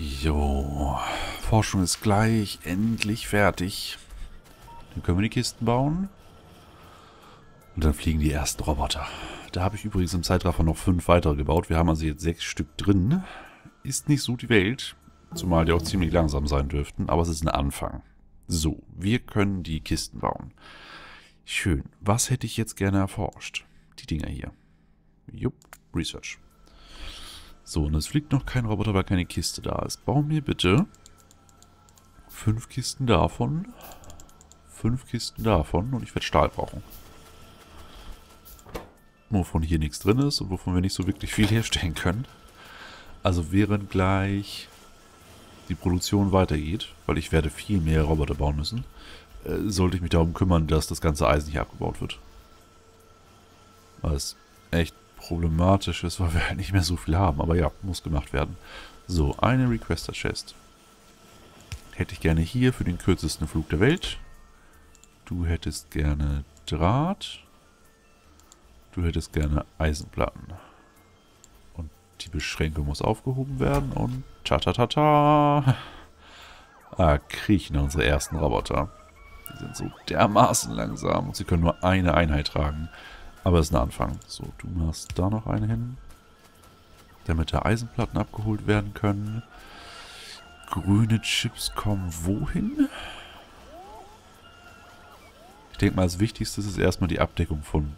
Jo, Forschung ist gleich endlich fertig. Dann können wir die Kisten bauen. Und dann fliegen die ersten Roboter. Da habe ich übrigens im Zeitraffer noch fünf weitere gebaut. Wir haben also jetzt sechs Stück drin. Ist nicht so die Welt. Zumal die auch ziemlich langsam sein dürften. Aber es ist ein Anfang. So, wir können die Kisten bauen. Schön. Was hätte ich jetzt gerne erforscht? Die Dinger hier. Jupp, Research. So, und es fliegt noch kein Roboter, weil keine Kiste da ist. Bau mir bitte fünf Kisten davon. Fünf Kisten davon und ich werde Stahl brauchen. Wovon hier nichts drin ist und wovon wir nicht so wirklich viel herstellen können. Also während gleich die Produktion weitergeht, weil ich werde viel mehr Roboter bauen müssen, äh, sollte ich mich darum kümmern, dass das ganze Eisen nicht abgebaut wird. Was echt problematisch ist, weil wir halt nicht mehr so viel haben. Aber ja, muss gemacht werden. So, eine Requester Chest. Hätte ich gerne hier für den kürzesten Flug der Welt. Du hättest gerne Draht. Du hättest gerne Eisenplatten. Und die Beschränkung muss aufgehoben werden. Und ta ta ta ta. Ah, kriechen unsere ersten Roboter. Die sind so dermaßen langsam und sie können nur eine Einheit tragen. Aber es ist ein Anfang. So, du machst da noch eine hin. Damit da Eisenplatten abgeholt werden können. Grüne Chips kommen wohin? Ich denke mal, das Wichtigste ist erstmal die Abdeckung von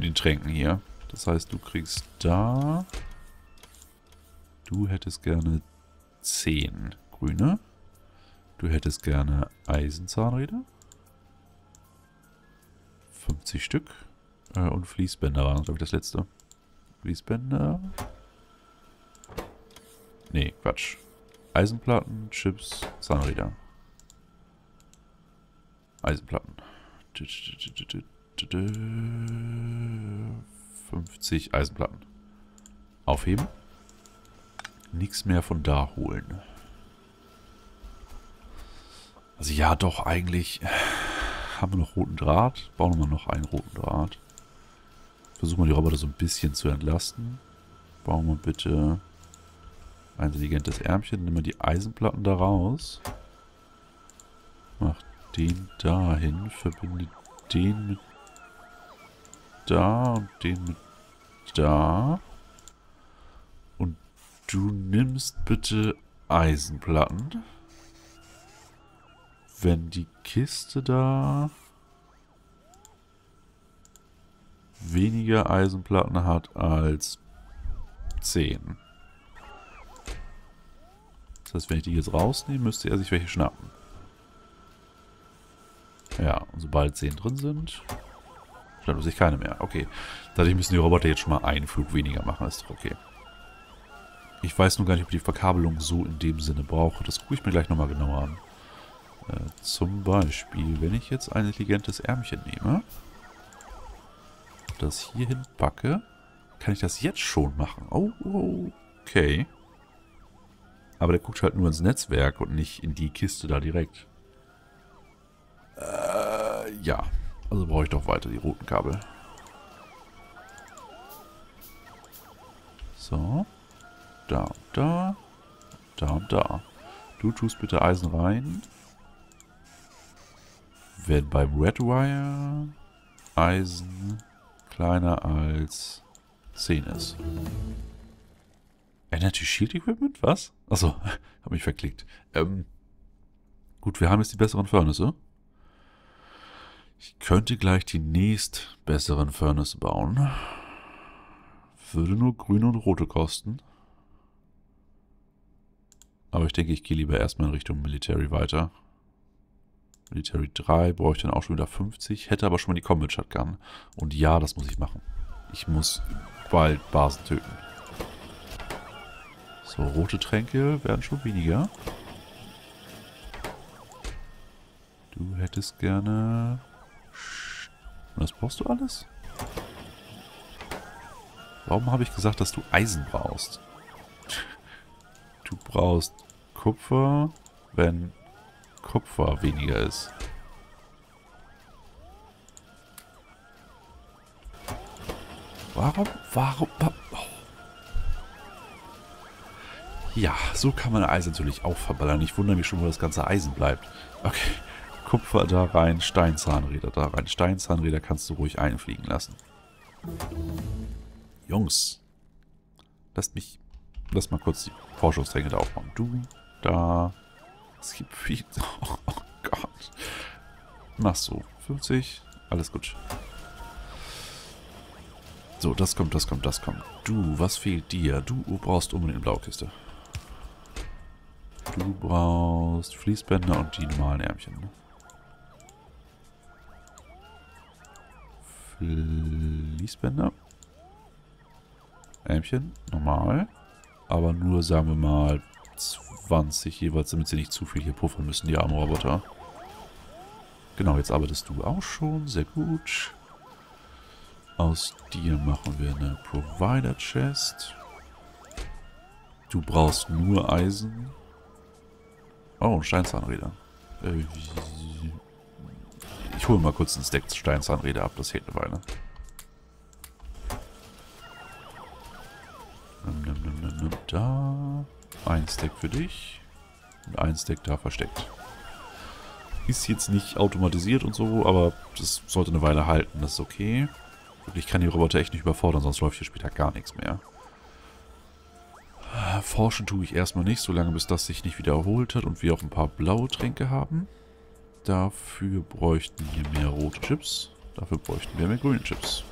den Tränken hier. Das heißt, du kriegst da... Du hättest gerne 10 grüne. Du hättest gerne Eisenzahnräder. 50 Stück. Äh, und Fließbänder waren, glaube ich, das letzte. Fließbänder. Nee, Quatsch. Eisenplatten, Chips, Zahnräder. Eisenplatten. 50 Eisenplatten. Aufheben. Nichts mehr von da holen. Also ja, doch, eigentlich haben wir noch roten Draht. Bauen wir noch einen roten Draht. Versuchen wir die Roboter so ein bisschen zu entlasten. Bauen wir bitte ein intelligentes Ärmchen. Nehmen wir die Eisenplatten da raus. Mach den dahin. Verbinde den mit da und den mit da. Und du nimmst bitte Eisenplatten. Wenn die Kiste da weniger Eisenplatten hat als 10. Das heißt, wenn ich die jetzt rausnehme, müsste er sich welche schnappen. Ja, und sobald 10 drin sind, schnappt sich keine mehr. Okay, dadurch müssen die Roboter jetzt schon mal einen Flug weniger machen. Ist doch okay. Ich weiß nur gar nicht, ob ich die Verkabelung so in dem Sinne brauche. Das gucke ich mir gleich nochmal genauer an. Äh, zum Beispiel, wenn ich jetzt ein intelligentes Ärmchen nehme das hier hin packe, kann ich das jetzt schon machen. Oh, okay. Aber der guckt halt nur ins Netzwerk und nicht in die Kiste da direkt. Äh, ja. Also brauche ich doch weiter die roten Kabel. So. Da und da. Da und da. Du tust bitte Eisen rein. Wenn beim Redwire Eisen kleiner als 10 ist. Energy Shield Equipment? Was? Achso, habe mich verklickt. Ähm, gut, wir haben jetzt die besseren Furnace. Ich könnte gleich die nächst besseren Furnace bauen. Würde nur grüne und rote kosten. Aber ich denke, ich gehe lieber erstmal in Richtung Military weiter. Military 3 brauche ich dann auch schon wieder 50. Hätte aber schon mal die Combat Shotgun. Und ja, das muss ich machen. Ich muss bald Basen töten. So, rote Tränke werden schon weniger. Du hättest gerne... Was brauchst du alles? Warum habe ich gesagt, dass du Eisen brauchst? Du brauchst Kupfer, wenn Kupfer weniger ist. Warum? Warum? Ja, so kann man Eisen natürlich auch verballern. Ich wundere mich schon, wo das ganze Eisen bleibt. Okay, Kupfer da rein, Steinzahnräder da rein. Steinzahnräder kannst du ruhig einfliegen lassen. Jungs, lasst mich, lass mal kurz die Forschungstränke da aufmachen. Du, da, es gibt viel, oh, oh Gott. Mach so, 50, alles gut. So, das kommt, das kommt, das kommt. Du, was fehlt dir? Du brauchst unbedingt eine Blaukiste. Du brauchst Fließbänder und die normalen Ärmchen. Ne? Fließbänder. Ärmchen, normal. Aber nur, sagen wir mal, 20 jeweils, damit sie nicht zu viel hier puffern müssen, die armen Roboter. Genau, jetzt arbeitest du auch schon. Sehr gut. Aus dir machen wir eine Provider Chest. Du brauchst nur Eisen. Oh, Steinzahnräder. Äh, ich hole mal kurz einen Stack Steinzahnräder ab, das hält eine Weile. Da. Ein Stack für dich. Und ein Stack da versteckt. Ist jetzt nicht automatisiert und so, aber das sollte eine Weile halten, das ist okay. Ich kann die Roboter echt nicht überfordern, sonst läuft hier später gar nichts mehr. Forschen tue ich erstmal nicht, solange bis das sich nicht wiederholt hat und wir auch ein paar blaue Tränke haben. Dafür bräuchten wir mehr rote Chips. Dafür bräuchten wir mehr grüne Chips.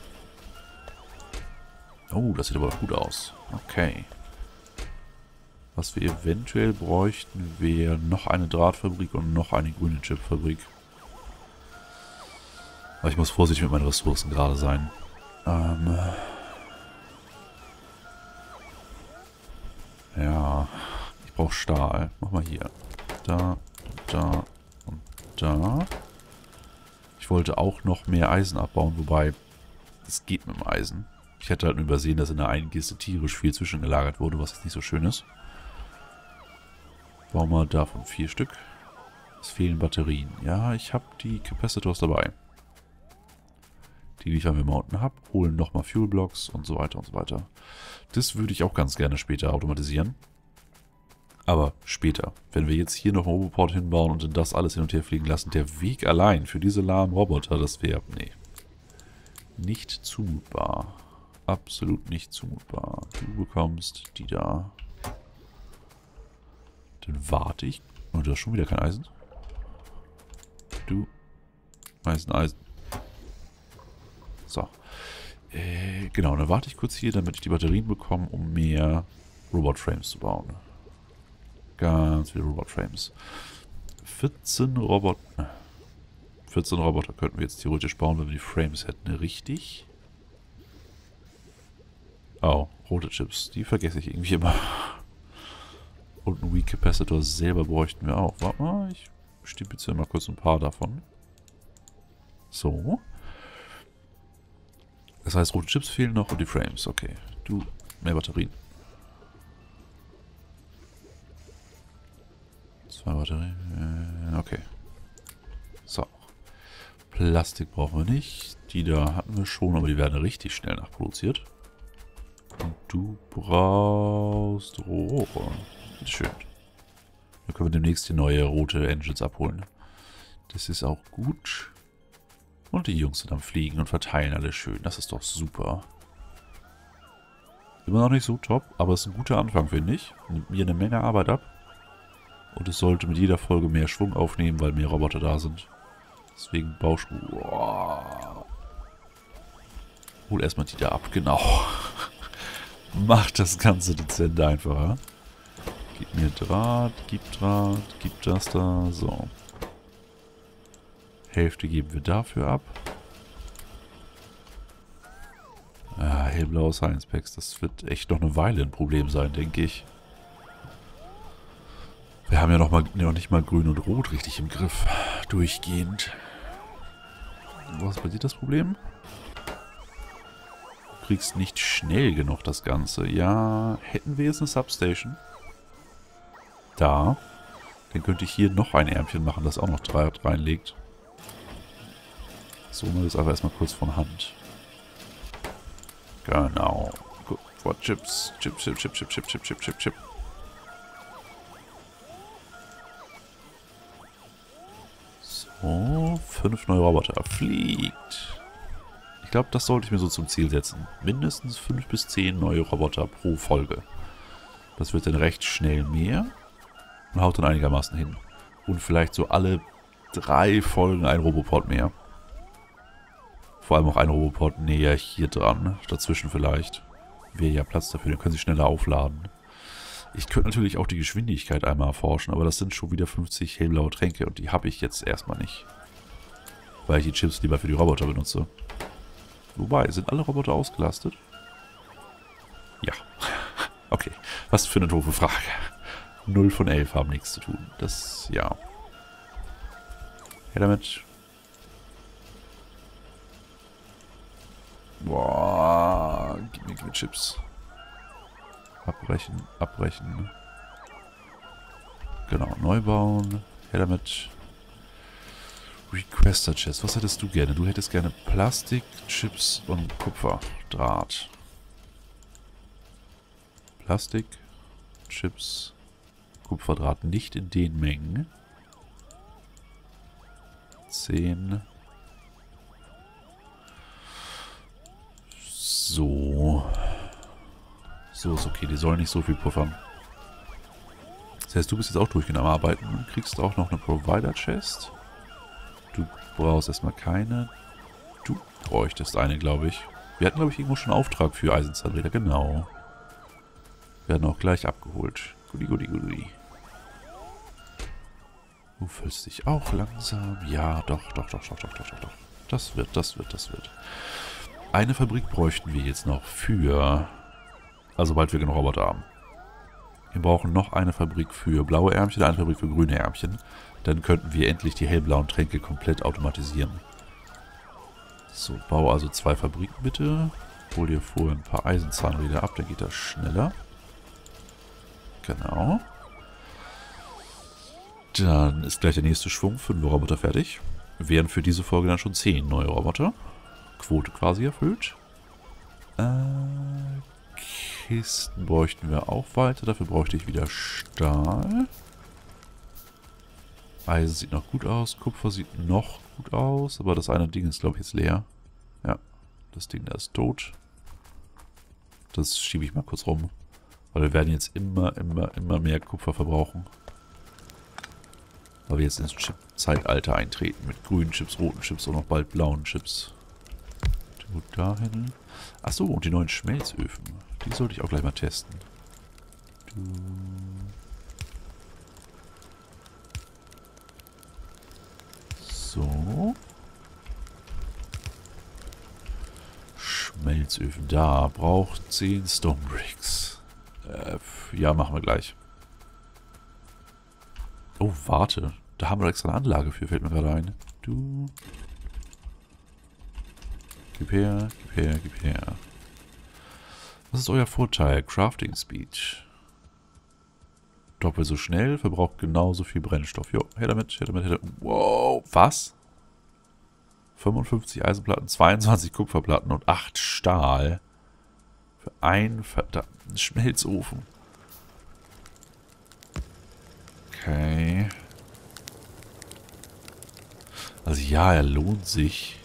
Oh, das sieht aber gut aus. Okay. Was wir eventuell bräuchten, wäre noch eine Drahtfabrik und noch eine grüne Chipfabrik. Aber ich muss vorsichtig mit meinen Ressourcen gerade sein. Ähm... Ja, ich brauche Stahl. Mach mal hier. Da, da und da. Ich wollte auch noch mehr Eisen abbauen, wobei es geht mit dem Eisen. Ich hätte halt nur übersehen, dass in der einen Kiste tierisch viel zwischengelagert wurde, was jetzt nicht so schön ist. Bauen wir davon vier Stück. Es fehlen Batterien. Ja, ich habe die Capacitors dabei. Die liefern wir mal unten ab, holen nochmal Fuel Blocks und so weiter und so weiter. Das würde ich auch ganz gerne später automatisieren. Aber später. Wenn wir jetzt hier noch einen Roboport hinbauen und dann das alles hin und her fliegen lassen, der Weg allein für diese lahmen Roboter, das wäre, nee, nicht zumutbar. Absolut nicht zumutbar. Du bekommst die da. Dann warte ich. Und du hast schon wieder kein Eisen. Du. Eisen, Eisen. So. Äh, genau, dann warte ich kurz hier, damit ich die Batterien bekomme, um mehr Robot-Frames zu bauen. Ganz viele Robot-Frames. 14 Roboter. 14 Roboter könnten wir jetzt theoretisch bauen, wenn wir die Frames hätten. Richtig? Oh, rote Chips. Die vergesse ich irgendwie immer. Und einen Weak Capacitor selber bräuchten wir auch. Warte mal, ich stibitze mal kurz ein paar davon. So. Das heißt, rote Chips fehlen noch und die Frames. Okay. Du, mehr Batterien. Zwei Batterien. Äh, okay. So. Plastik brauchen wir nicht. Die da hatten wir schon, aber die werden richtig schnell nachproduziert. Und du brauchst Rohre. Schön. Dann können wir demnächst die neue rote Engines abholen. Das ist auch gut. Und die Jungs sind am Fliegen und verteilen alles schön. Das ist doch super. Immer noch nicht so top, aber es ist ein guter Anfang, finde ich. Nimmt mir eine Menge Arbeit ab. Und es sollte mit jeder Folge mehr Schwung aufnehmen, weil mehr Roboter da sind. Deswegen Bauschmuh. Wow. Hol erstmal die da ab, genau. Macht das Ganze dezent einfacher. Gib mir Draht, gib Draht, gib das da. So. Hälfte geben wir dafür ab. Ah, hellblaue Science Packs. Das wird echt noch eine Weile ein Problem sein, denke ich. Wir haben ja noch, mal, noch nicht mal grün und rot richtig im Griff. Durchgehend. Was dir das Problem? Du kriegst nicht schnell genug das Ganze. Ja, hätten wir jetzt eine Substation? da. Dann könnte ich hier noch ein Ärmchen machen, das auch noch drei reinlegt. So, wir das aber erstmal kurz von Hand. Genau. Gut, vor Chips. Chips, Chips, Chips, Chips, Chips, Chips, Chip, Chip, Chip. So, fünf neue Roboter. Fliegt. Ich glaube, das sollte ich mir so zum Ziel setzen. Mindestens fünf bis zehn neue Roboter pro Folge. Das wird dann recht schnell mehr und haut dann einigermaßen hin. Und vielleicht so alle drei Folgen ein Roboport mehr. Vor allem auch ein Roboport näher hier dran. Dazwischen vielleicht. Wäre ja Platz dafür, dann können sie schneller aufladen. Ich könnte natürlich auch die Geschwindigkeit einmal erforschen, aber das sind schon wieder 50 hellblaue Tränke und die habe ich jetzt erstmal nicht. Weil ich die Chips lieber für die Roboter benutze. Wobei, sind alle Roboter ausgelastet? Ja. Okay, was für eine doofe Frage. 0 von 11 haben nichts zu tun. Das, ja. Ja, damit. Boah, gib mir, gib mir Chips. Abbrechen, abbrechen. Genau, neu bauen. Her damit. Requester Chest. Was hättest du gerne? Du hättest gerne Plastik, Chips und Kupferdraht. Plastik, Chips, Kupferdraht nicht in den Mengen. 10. So. So ist okay, die sollen nicht so viel puffern. Das heißt, du bist jetzt auch durchgehend am Arbeiten und kriegst auch noch eine Provider-Chest. Du brauchst erstmal keine. Du bräuchtest eine, glaube ich. Wir hatten, glaube ich, irgendwo schon einen Auftrag für Eisenzahnräder. Genau. Werden auch gleich abgeholt. Goodie, goodie, goodie. Du füllst dich auch langsam. Ja, doch, doch, doch, doch, doch, doch, doch. Das wird, das wird, das wird. Eine Fabrik bräuchten wir jetzt noch für... Also sobald wir genug Roboter haben. Wir brauchen noch eine Fabrik für blaue Ärmchen, eine Fabrik für grüne Ärmchen. Dann könnten wir endlich die hellblauen Tränke komplett automatisieren. So, bau also zwei Fabriken bitte. Hol dir vorher ein paar Eisenzahnräder ab, dann geht das schneller. Genau. Dann ist gleich der nächste Schwung, fünf Roboter fertig. Wären für diese Folge dann schon zehn neue Roboter. Quote quasi erfüllt. Äh, Kisten bräuchten wir auch weiter. Dafür bräuchte ich wieder Stahl. Eisen sieht noch gut aus. Kupfer sieht noch gut aus. Aber das eine Ding ist, glaube ich, jetzt leer. Ja, das Ding da ist tot. Das schiebe ich mal kurz rum. Weil wir werden jetzt immer, immer, immer mehr Kupfer verbrauchen. Weil wir jetzt ins Chip-Zeitalter eintreten. Mit grünen Chips, roten Chips und noch bald blauen Chips. Gut dahin. Achso, und die neuen Schmelzöfen. Die sollte ich auch gleich mal testen. So. Schmelzöfen. Da. Braucht 10 Stonebricks. Äh, ja, machen wir gleich. Oh, warte. Da haben wir extra eine Anlage für, fällt mir gerade ein. Du. Gib her, gib her, gib her. Was ist euer Vorteil? Crafting Speed. Doppelt so schnell, verbraucht genauso viel Brennstoff. Jo, her damit, her damit, her damit. Wow, was? 55 Eisenplatten, 22 Kupferplatten und 8 Stahl. Für einen verdammten Schmelzofen. Okay. Also ja, er lohnt sich.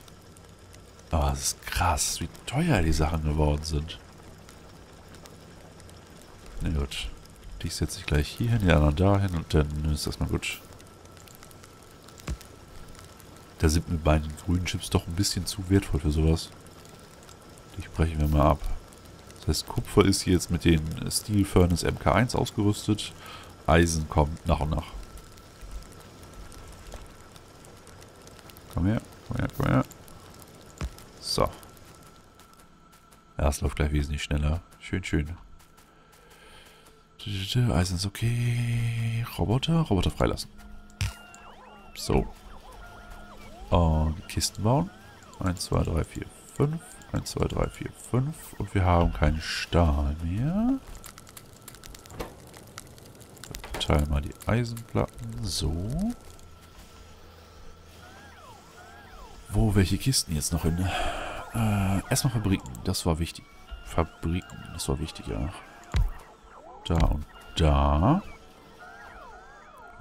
Aber es ist krass, wie teuer die Sachen geworden sind. Na gut. Die setze ich gleich hier hin, die anderen da hin und dann ist das mal gut. Da sind mir beiden grünen Chips doch ein bisschen zu wertvoll für sowas. Die brechen wir mal ab. Das heißt, Kupfer ist hier jetzt mit den Steel Furnace MK1 ausgerüstet. Eisen kommt nach und nach. Komm her, komm her, komm her. So. Ja, es läuft gleich wesentlich schneller. Schön, schön. Eisen ist okay. Roboter? Roboter freilassen. So. Und Kisten bauen. 1, 2, 3, 4, 5. 1, 2, 3, 4, 5. Und wir haben keinen Stahl mehr. Teilen mal die Eisenplatten. So. Wo, welche Kisten jetzt noch hin? Äh, erstmal Fabriken. Das war wichtig. Fabriken. Das war wichtig, ja. Da und da.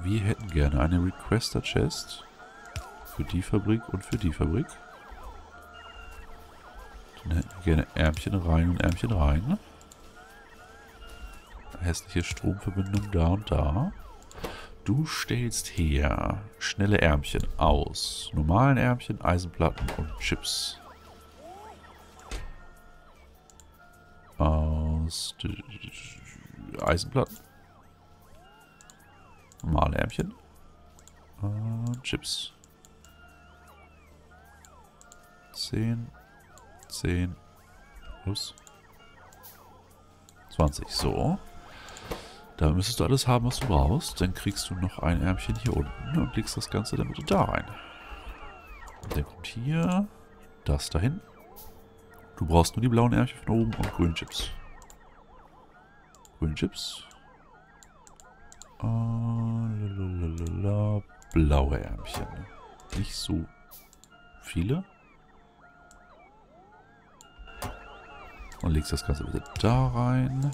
Wir hätten gerne eine Requester Chest Für die Fabrik und für die Fabrik. Dann hätten wir gerne Ärmchen rein und Ärmchen rein. Hässliche Stromverbindung da und da. Du stellst her schnelle Ärmchen aus. Normalen Ärmchen, Eisenplatten und Chips. Aus Eisenplatten. Normale Ärmchen. Und Chips. 10. 10. Plus. 20. So. Da müsstest du alles haben, was du brauchst. Dann kriegst du noch ein Ärmchen hier unten und legst das Ganze dann wieder da rein. Und dann kommt hier das dahin. Du brauchst nur die blauen Ärmchen von oben und grünen Chips. Grünen Chips. Uh, lalalala, blaue Ärmchen. Nicht so viele. Und legst das Ganze wieder da rein.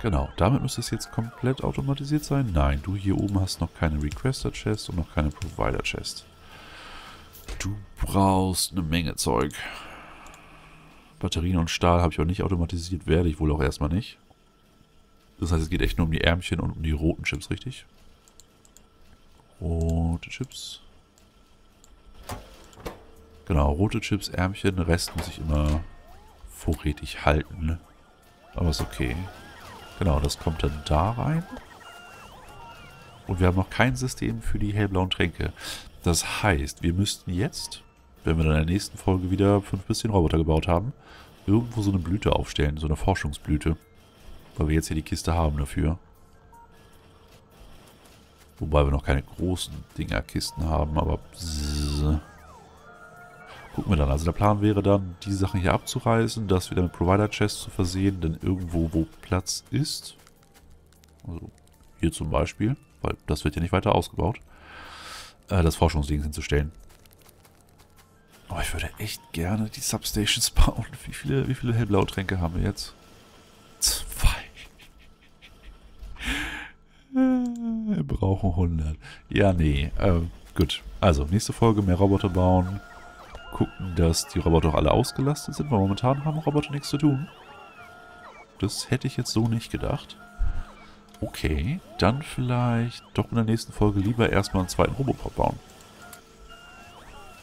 Genau, damit müsste es jetzt komplett automatisiert sein. Nein, du hier oben hast noch keine Requester-Chest und noch keine Provider-Chest. Du brauchst eine Menge Zeug. Batterien und Stahl habe ich auch nicht automatisiert, werde ich wohl auch erstmal nicht. Das heißt, es geht echt nur um die Ärmchen und um die roten Chips, richtig? Rote Chips. Genau, rote Chips, Ärmchen, Rest muss ich immer vorrätig halten. Aber ist okay. Genau, das kommt dann da rein. Und wir haben noch kein System für die hellblauen Tränke. Das heißt, wir müssten jetzt, wenn wir dann in der nächsten Folge wieder fünf bisschen Roboter gebaut haben, irgendwo so eine Blüte aufstellen, so eine Forschungsblüte. Weil wir jetzt hier die Kiste haben dafür. Wobei wir noch keine großen Dingerkisten haben, aber... Bzzz. Gucken wir dann. Also der Plan wäre dann, die Sachen hier abzureißen, das wieder mit Provider-Chests zu versehen, denn irgendwo, wo Platz ist, also hier zum Beispiel, weil das wird ja nicht weiter ausgebaut, äh, das Forschungsding hinzustellen. Aber ich würde echt gerne die Substations bauen. Wie viele, wie viele Hellblautränke haben wir jetzt? Zwei. Wir brauchen 100. Ja, nee. Äh, gut. Also, nächste Folge mehr Roboter bauen gucken, dass die Roboter auch alle ausgelastet sind, weil momentan haben Roboter nichts zu tun. Das hätte ich jetzt so nicht gedacht. Okay, dann vielleicht doch in der nächsten Folge lieber erstmal einen zweiten Robopop bauen.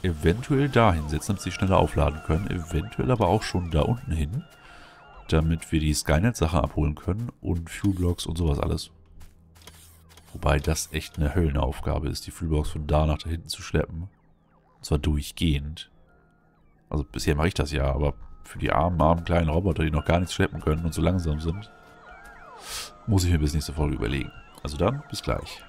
Eventuell dahin setzen, damit sie schneller aufladen können. Eventuell aber auch schon da unten hin, damit wir die Skynet-Sachen abholen können und Fuelblocks und sowas alles. Wobei das echt eine Höllenaufgabe ist, die Fuelblocks von da nach da hinten zu schleppen. Und zwar durchgehend. Also bisher mache ich das ja, aber für die armen, armen kleinen Roboter, die noch gar nichts schleppen können und so langsam sind, muss ich mir bis nächste Folge überlegen. Also dann, bis gleich.